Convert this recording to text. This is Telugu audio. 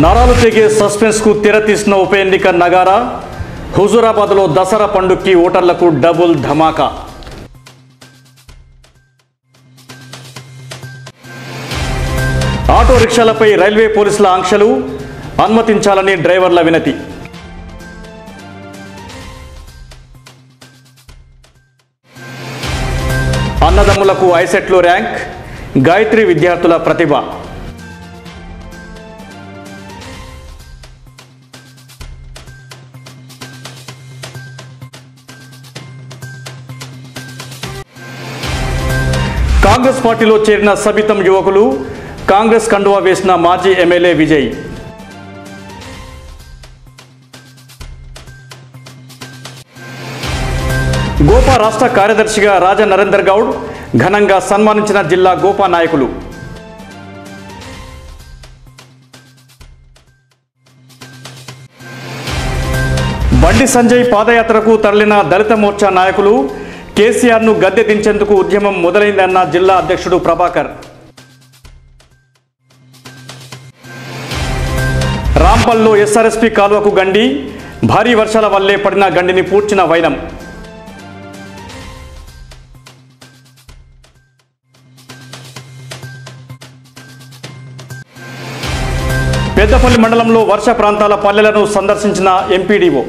నరాలు తెగే సస్పెన్స్కు తెరతీసిన ఉప ఎన్నిక నగారా? హుజూరాబాద్లో దసరా పండుగకి ఓటర్లకు డబుల్ ధమాకా. ఆటో రిక్షాలపై రైల్వే పోలీసుల ఆంక్షలు అనుమతించాలని డ్రైవర్ల వినతి. అన్నదమ్ములకు ఐసెట్లో ర్యాంక్ గాయత్రి విద్యార్థుల ప్రతిభ. కాంగ్రెస్ పార్టీలో చేరిన సబితం యువకులు కాంగ్రెస్ కండువా వేసిన మాజీ ఎమ్మెల్యే విజయ్. గోపా రాష్ట్ర కార్యదర్శిగా రాజా నరేందర్ గౌడ్ ఘనంగా సన్మానించిన జిల్లా గోపా నాయకులు. బండి సంజయ్ పాదయాత్రకు తరలిన దళిత మోర్చా నాయకులు కేసీఆర్ను గద్దె దించేందుకు ఉద్యమం మొదలైందన్న జిల్లా అధ్యక్షుడు ప్రభాకర్. రాంపల్లో ఎస్ఆర్ఎస్పీ కాలువకు గండి భారీ వర్షాల వల్లే పడిన గండిని పూడ్చిన వైనం. పెద్దపల్లి మండలంలో వర్ష ప్రాంతాల పల్లెలను సందర్శించిన ఎంపీడీఓ.